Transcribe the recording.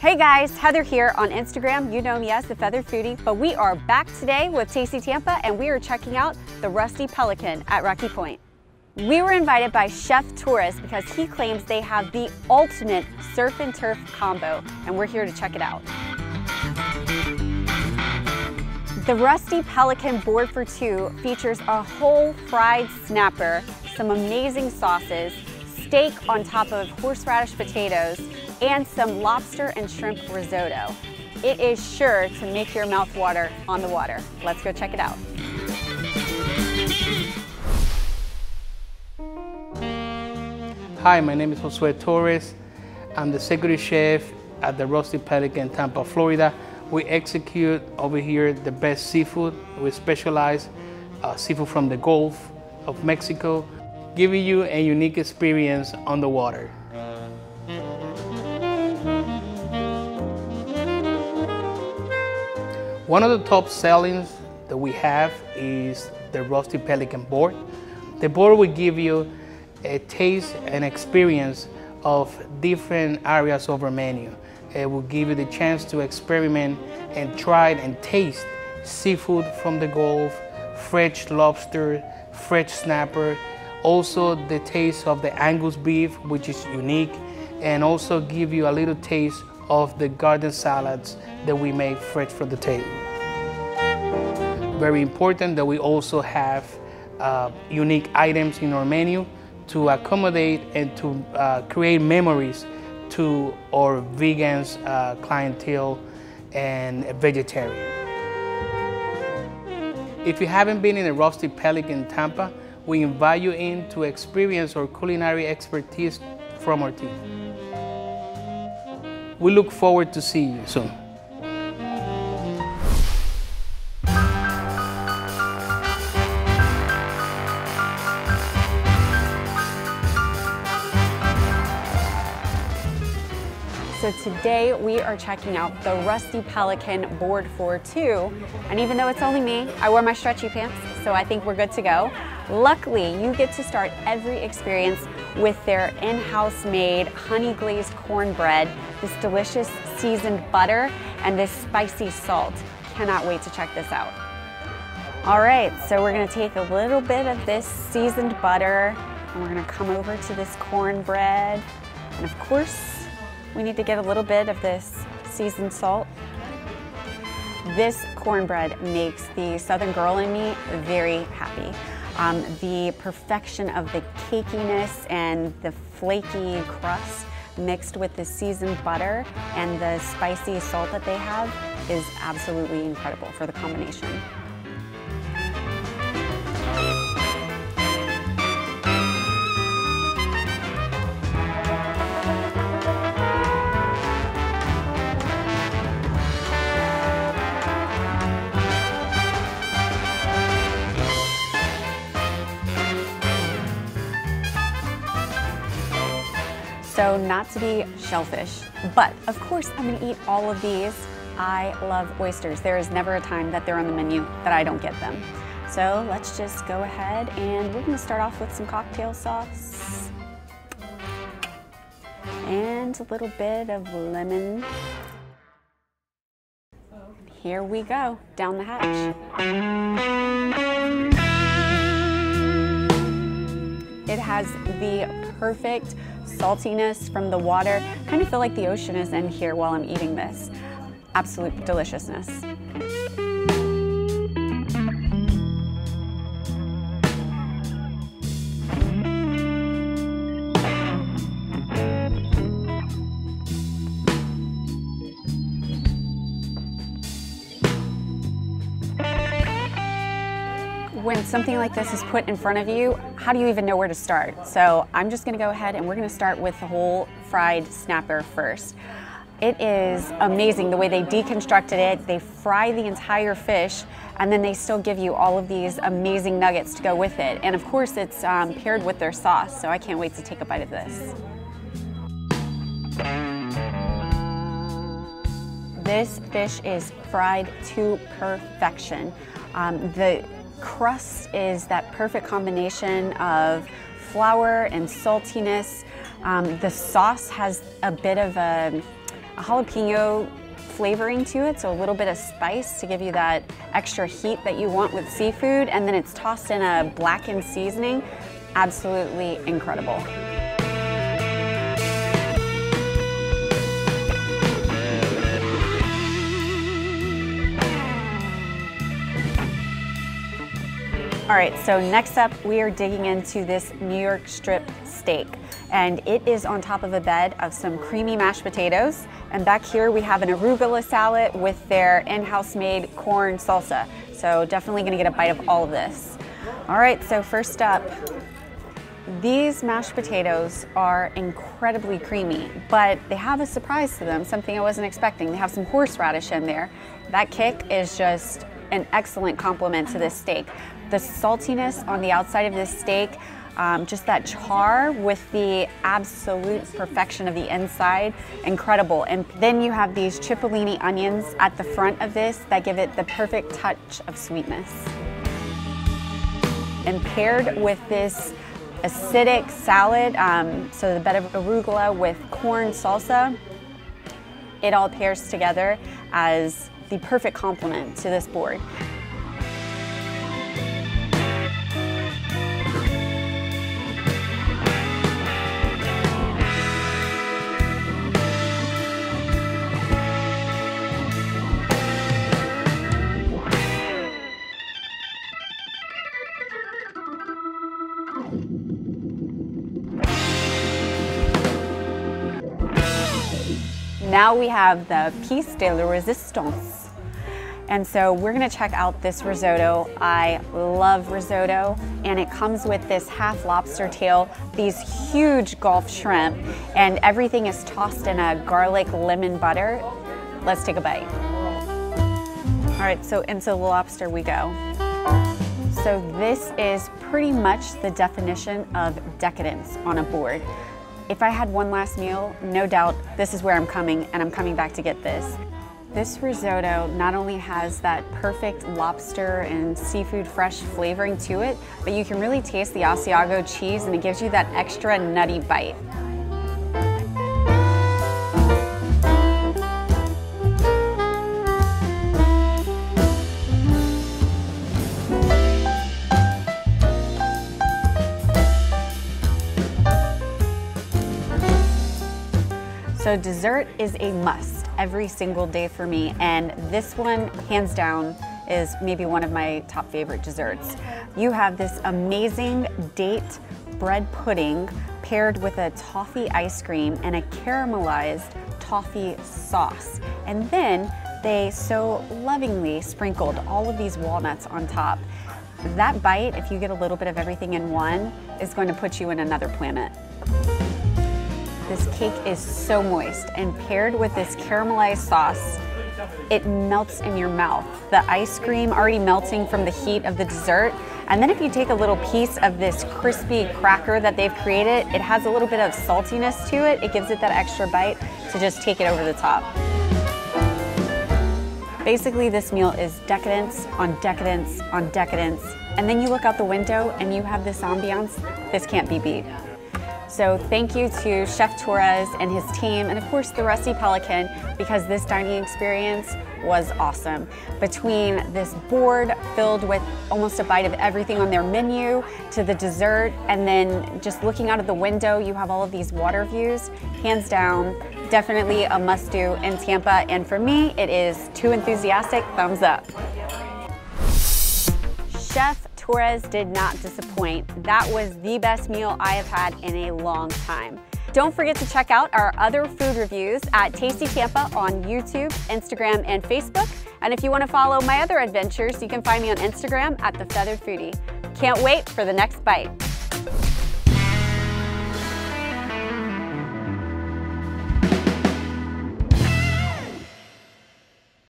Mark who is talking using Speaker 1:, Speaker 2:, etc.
Speaker 1: Hey guys, Heather here on Instagram. You know me as the Feathered Foodie, but we are back today with Tasty Tampa and we are checking out the Rusty Pelican at Rocky Point. We were invited by Chef Torres because he claims they have the ultimate surf and turf combo and we're here to check it out. The Rusty Pelican board for two features a whole fried snapper, some amazing sauces, steak on top of horseradish potatoes, and some lobster and shrimp risotto. It is sure to make your mouth water on the water. Let's go check it out.
Speaker 2: Hi, my name is Josue Torres. I'm the executive chef at the Rusty Pelican, Tampa, Florida. We execute over here the best seafood. We specialize uh, seafood from the Gulf of Mexico, giving you a unique experience on the water. One of the top sellings that we have is the Rusty Pelican board. The board will give you a taste and experience of different areas of our menu. It will give you the chance to experiment and try and taste seafood from the Gulf, fresh lobster, fresh snapper, also the taste of the Angus beef, which is unique, and also give you a little taste of the garden salads that we make fresh from the table. Very important that we also have uh, unique items in our menu to accommodate and to uh, create memories to our vegans uh, clientele and vegetarian. If you haven't been in a Rusty Pelican in Tampa, we invite you in to experience our culinary expertise from our team. We look forward to seeing you soon.
Speaker 1: So today we are checking out the Rusty Pelican board for two. And even though it's only me, I wore my stretchy pants, so I think we're good to go. Luckily, you get to start every experience with their in-house made honey glazed cornbread, this delicious seasoned butter, and this spicy salt. Cannot wait to check this out. All right, so we're gonna take a little bit of this seasoned butter and we're gonna come over to this cornbread. And of course, we need to get a little bit of this seasoned salt. This cornbread makes the Southern girl in me very happy. Um, the perfection of the cakiness and the flaky crust mixed with the seasoned butter and the spicy salt that they have is absolutely incredible for the combination. So not to be shellfish, but of course I'm gonna eat all of these. I love oysters. There is never a time that they're on the menu that I don't get them. So let's just go ahead and we're gonna start off with some cocktail sauce and a little bit of lemon. Here we go, down the hatch. It has the perfect saltiness from the water. kind of feel like the ocean is in here while I'm eating this. Absolute deliciousness. Something like this is put in front of you, how do you even know where to start? So I'm just gonna go ahead and we're gonna start with the whole fried snapper first. It is amazing the way they deconstructed it. They fry the entire fish and then they still give you all of these amazing nuggets to go with it. And of course it's um, paired with their sauce, so I can't wait to take a bite of this. This fish is fried to perfection. Um, the crust is that perfect combination of flour and saltiness. Um, the sauce has a bit of a, jalapeno flavoring to it, so a little bit of spice to give you that extra heat that you want with seafood, and then it's tossed in a blackened seasoning. Absolutely incredible. All right, so next up we are digging into this New York strip steak and it is on top of a bed of some creamy mashed potatoes. And back here we have an arugula salad with their in-house made corn salsa. So definitely gonna get a bite of all of this. All right, so first up, these mashed potatoes are incredibly creamy, but they have a surprise to them, something I wasn't expecting. They have some horseradish in there. That kick is just an excellent complement to this steak. The saltiness on the outside of this steak, um, just that char with the absolute perfection of the inside, incredible. And then you have these cipollini onions at the front of this that give it the perfect touch of sweetness. And paired with this acidic salad, um, so the bed of arugula with corn salsa, it all pairs together as the perfect complement to this board. Now we have the piece de la resistance. And so we're gonna check out this risotto. I love risotto, and it comes with this half lobster tail, these huge Gulf shrimp, and everything is tossed in a garlic lemon butter. Let's take a bite. All right, so into the lobster we go. So this is pretty much the definition of decadence on a board. If I had one last meal, no doubt this is where I'm coming and I'm coming back to get this. This risotto not only has that perfect lobster and seafood fresh flavoring to it, but you can really taste the Asiago cheese and it gives you that extra nutty bite. So dessert is a must every single day for me, and this one, hands down, is maybe one of my top favorite desserts. You have this amazing date bread pudding paired with a toffee ice cream and a caramelized toffee sauce. And then they so lovingly sprinkled all of these walnuts on top. That bite, if you get a little bit of everything in one, is going to put you in another planet. This cake is so moist and paired with this caramelized sauce, it melts in your mouth. The ice cream already melting from the heat of the dessert. And then if you take a little piece of this crispy cracker that they've created, it has a little bit of saltiness to it. It gives it that extra bite to just take it over the top. Basically, this meal is decadence on decadence on decadence. And then you look out the window and you have this ambiance. This can't be beat. So thank you to Chef Torres and his team, and of course the Rusty Pelican, because this dining experience was awesome. Between this board filled with almost a bite of everything on their menu, to the dessert, and then just looking out of the window, you have all of these water views. Hands down, definitely a must do in Tampa, and for me, it is two enthusiastic, thumbs up. Chef Torres did not disappoint. That was the best meal I have had in a long time. Don't forget to check out our other food reviews at Tasty Tampa on YouTube, Instagram, and Facebook. And if you want to follow my other adventures, you can find me on Instagram at The Feathered Foodie. Can't wait for the next bite.